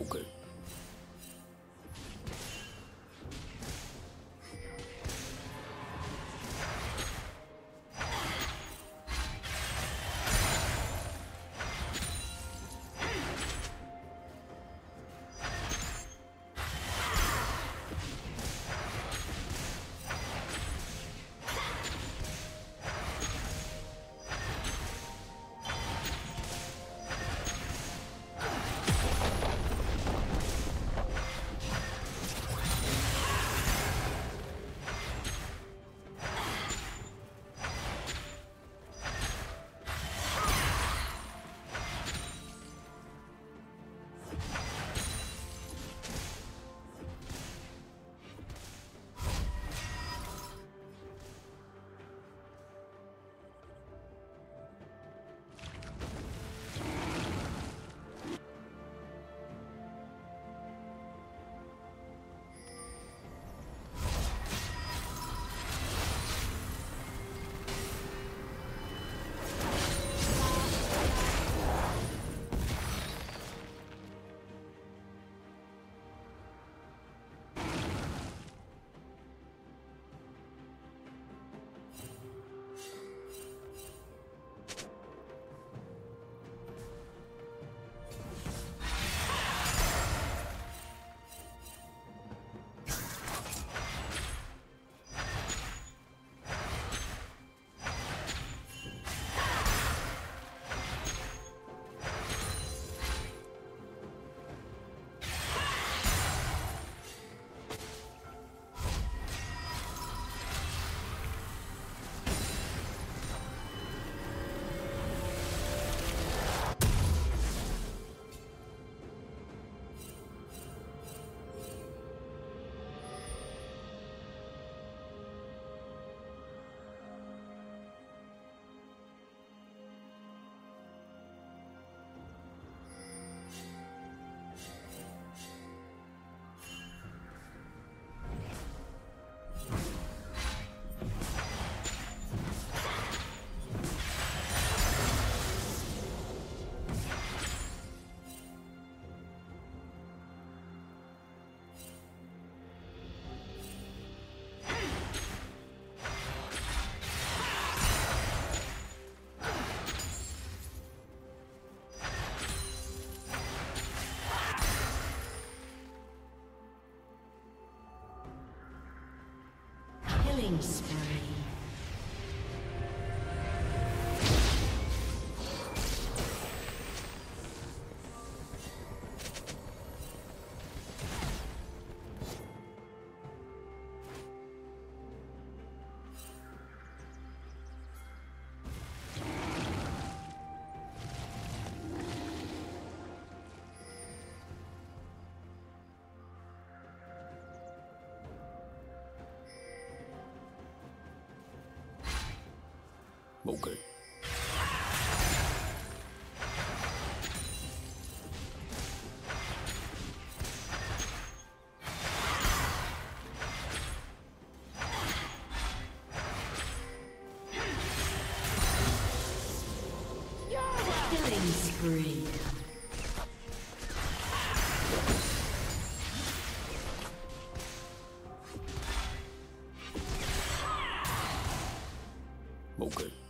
Okay. Killing spree. Okay. Okay.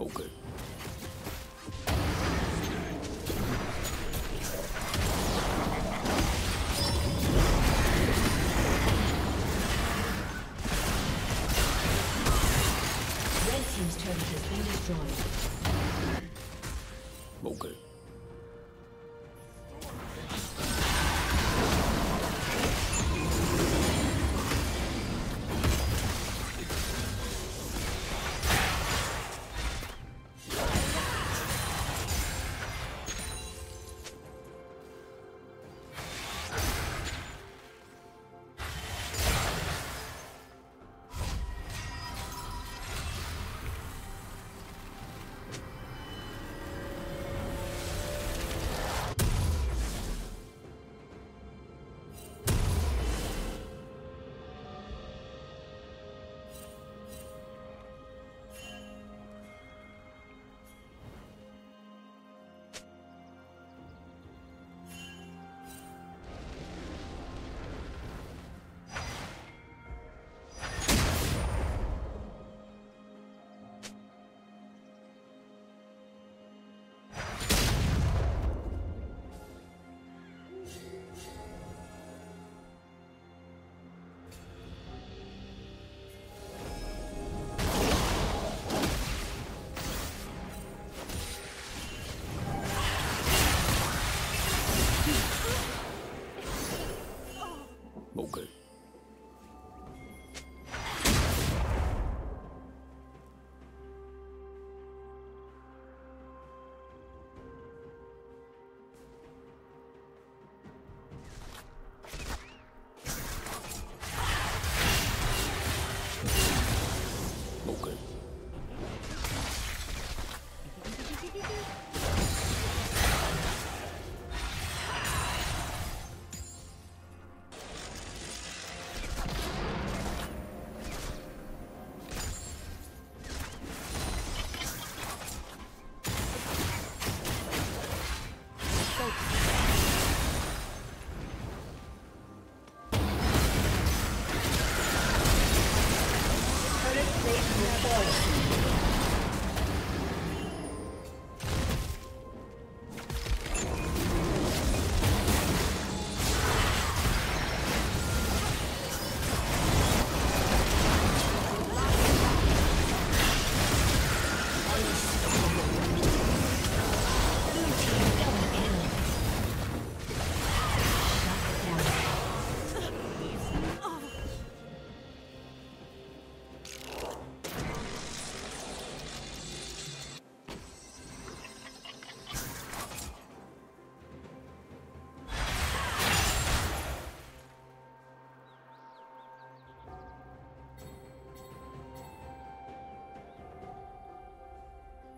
Okay.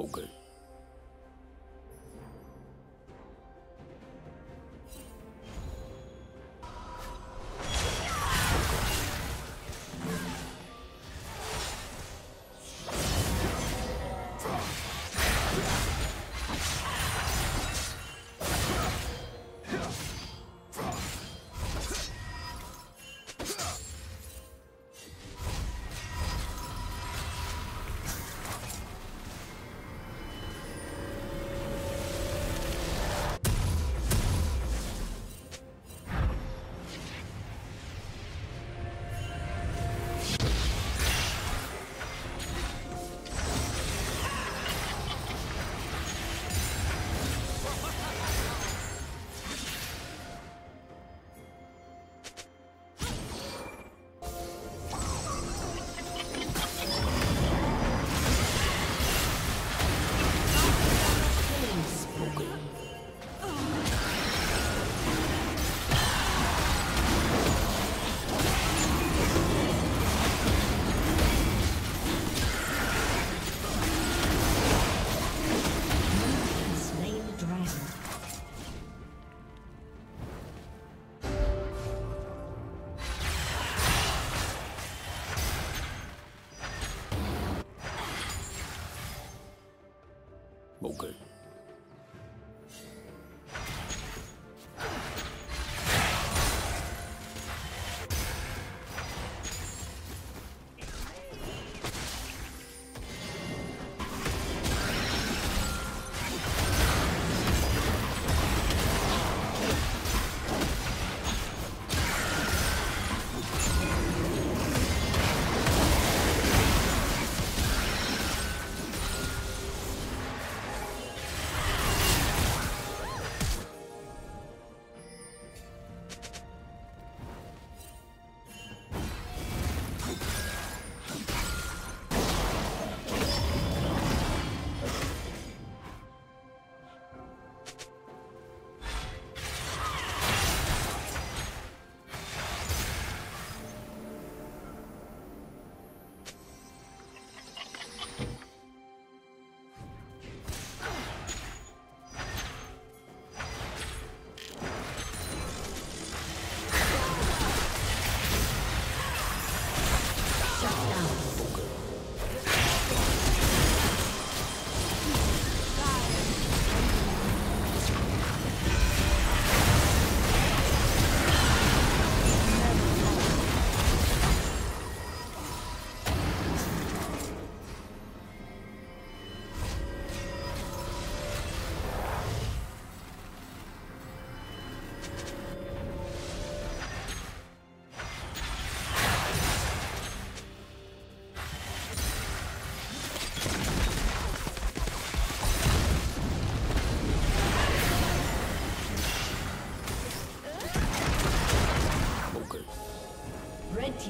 Okay.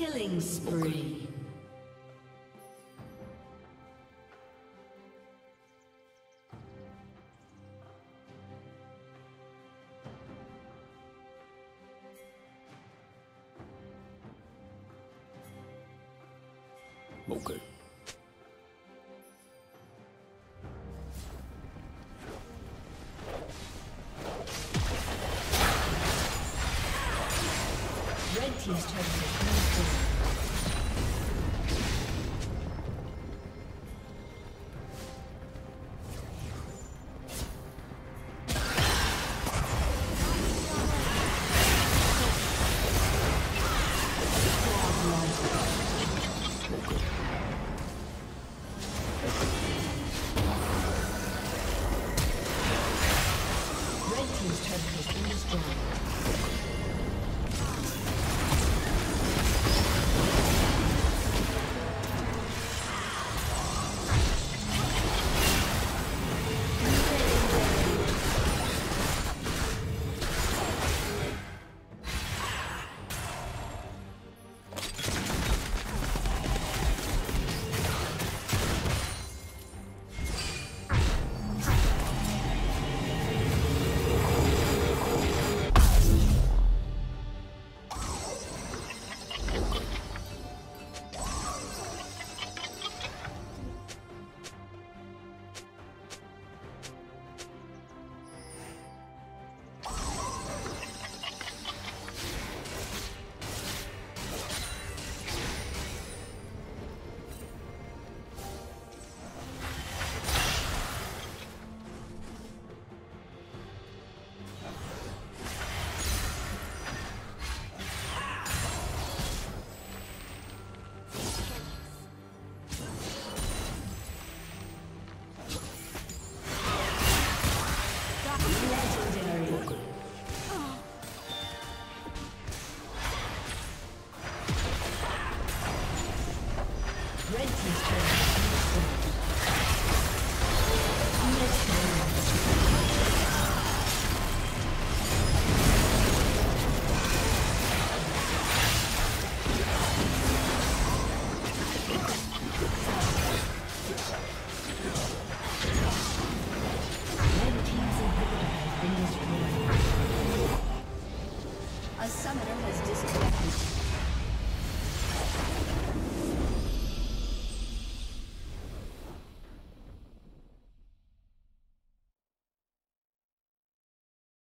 Killing spree.